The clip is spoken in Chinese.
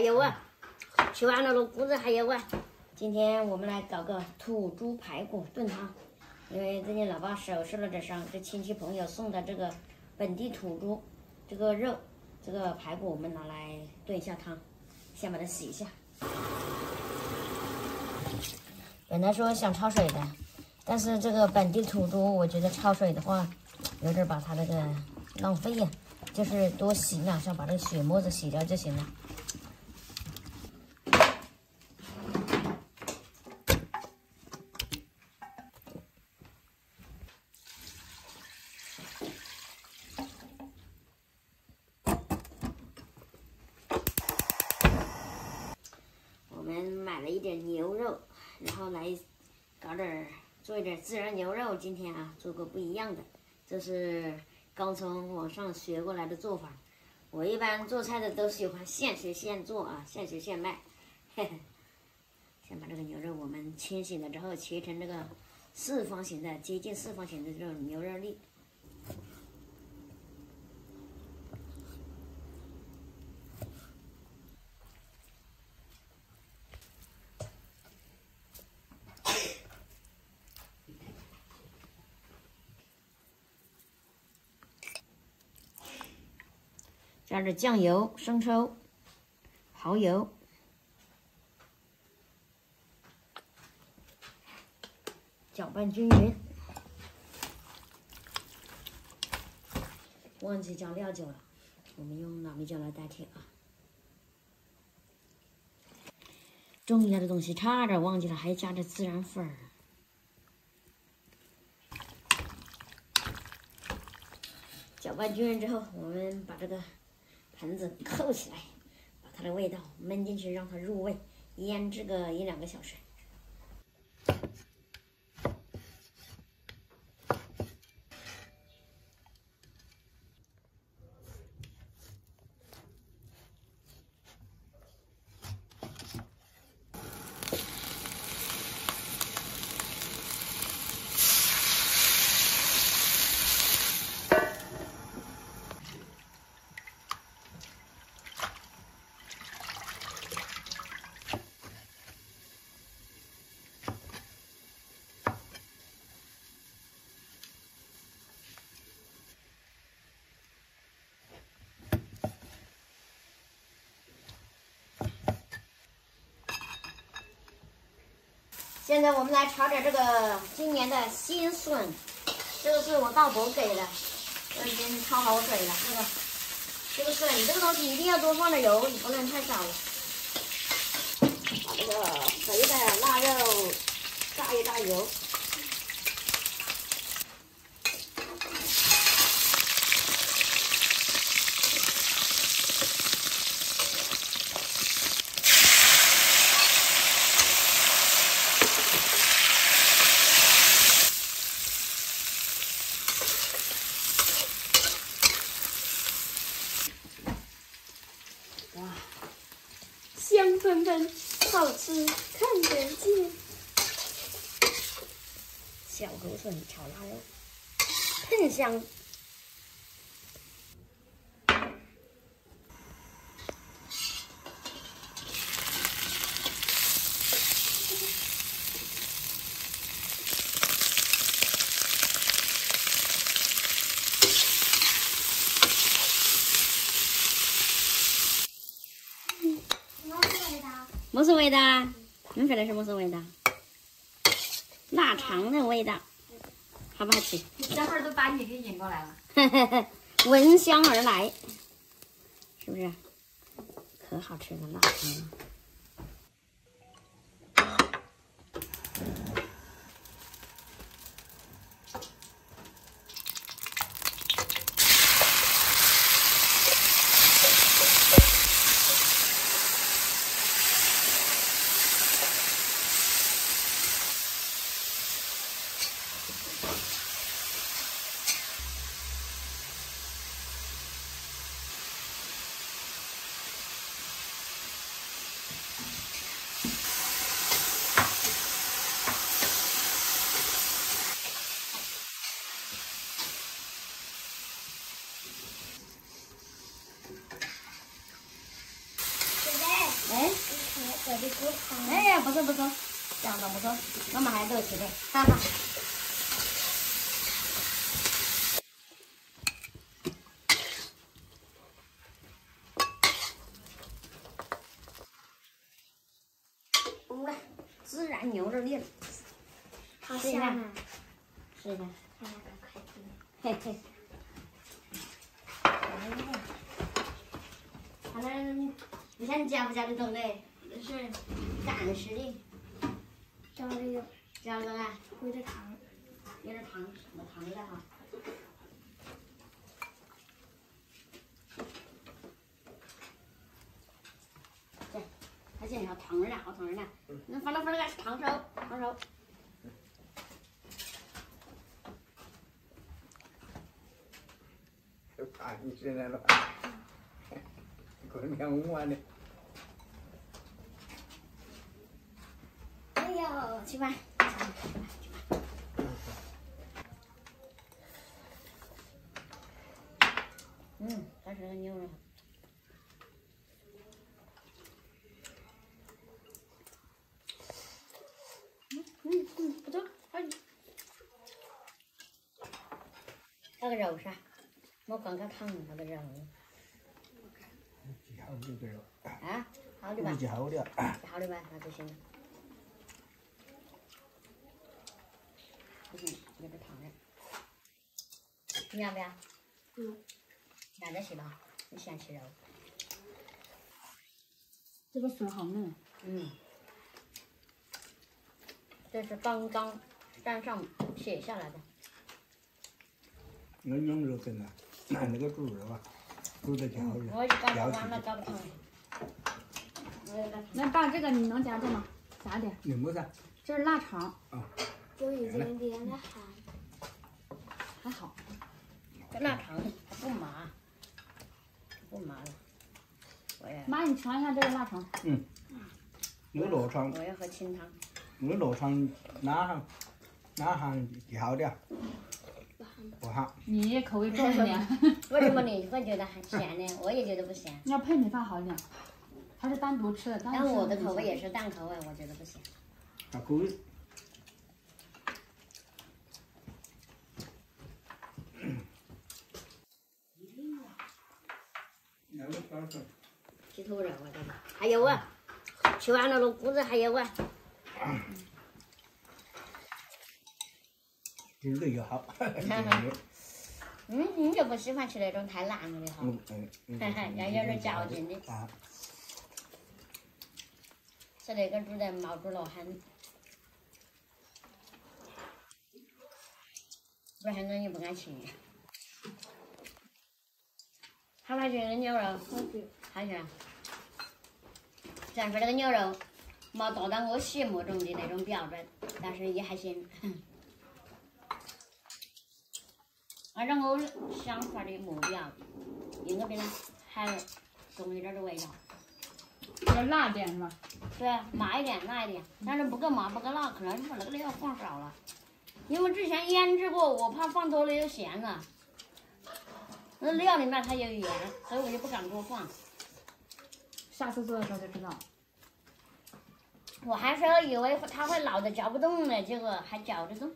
还有啊，吃完了了，肚子还有啊。今天我们来搞个土猪排骨炖汤，因为最近老爸手受了点伤，这亲戚朋友送的这个本地土猪这个肉，这个排骨我们拿来炖一下汤，先把它洗一下。本来说想焯水的，但是这个本地土猪，我觉得焯水的话，有点把它那个浪费呀，就是多洗两下，把这个血沫子洗掉就行了。我们买了一点牛肉，然后来搞点做一点孜然牛肉。今天啊，做个不一样的，这是刚从网上学过来的做法。我一般做菜的都喜欢现学现做啊，现学现卖。嘿嘿，先把这个牛肉我们清洗了之后，切成这个四方形的，接近四方形的这种牛肉粒。加点酱油、生抽、蚝油，搅拌均匀。忘记加料酒了，我们用老米酒来代替啊。重要的东西差点忘记了，还加点孜然粉。搅拌均匀之后，我们把这个盆子扣起来，把它的味道焖进去，让它入味，腌制个一两个小时。现在我们来炒点这个今年的新笋，这个是我大伯给的，我已经焯好水了。这个这个笋这个东西一定要多放点油，你不能太少了。把这个肥的腊肉炸一炸油。哇，真，好吃，看得见。小竹笋炒腊肉，喷香。没所谓的，你觉得是没所谓的？腊肠的味道，好不好吃？这会儿都把你给引过来了。闻香而来，是不是？可好吃的，腊肠了。哎呀，不错不错，相当不错，我们还多吃点，哈哈。哇，孜然牛肉粒，好香啊！试一下，看那个快递。嘿嘿。反正你看你加不加得懂的，是干实的，加这个加了啊，有点糖。有点糖，没糖了哈。对，还见要糖着呢，好糖着呢。那放了放那个烫手，烫手。怕你进来了，可能像我呢。去吧，嗯，它是个牛肉。嗯嗯嗯，不错，还那个肉噻，我刚刚烫那个肉，几好这个肉，啊，好的吧？几好的，好的吧，那就行了。不行，有点烫了。你要不要？嗯。那就行了，你喜欢吃肉。这个水好嫩。嗯。这是刚刚山上写下来的。那用肉真的，那个猪肉啊，煮的挺好的，我就搞要不完了，搞不成。我也搞不成那爸，这个你能夹住吗？夹点。你没啥？这是腊肠，就已经连了海。还好。这腊肠不麻，不麻了。我也妈，你尝一下这个腊肠。那个腊肠，我要喝清汤。那个腊肠哪行哪行几好的啊？不好，你口味重一点，为什么你会觉得很咸呢？我也觉得不咸。要配米饭好一点。它是单独吃的，但我的口味也是淡口味，我觉得不咸。还可以。那个包子，鸡头肉啊，这个还有啊，吃完了了锅子还有啊。汁的又好。嗯，你就不喜欢吃那种太烂了的哈？嗯 嗯，要有点嚼劲的，啊，吃那个煮的冒出了汗。不然我也不敢吃。好不好吃那个牛肉？好吃。好吃啊。咱说那个牛肉没达到我心目中的那种标准，但是也还行。按照我想法的目标，应该比它还重一点的味道。要辣点是吧？对，麻一点，辣一点，但是不够麻，不够辣，可能是把那个料放少了。因为之前腌制过，我怕放多了又咸了。那料里面它有盐，所以我就不敢多放。下次做的时候就知道。我还说以为它会老的嚼不动呢，结果还嚼得动。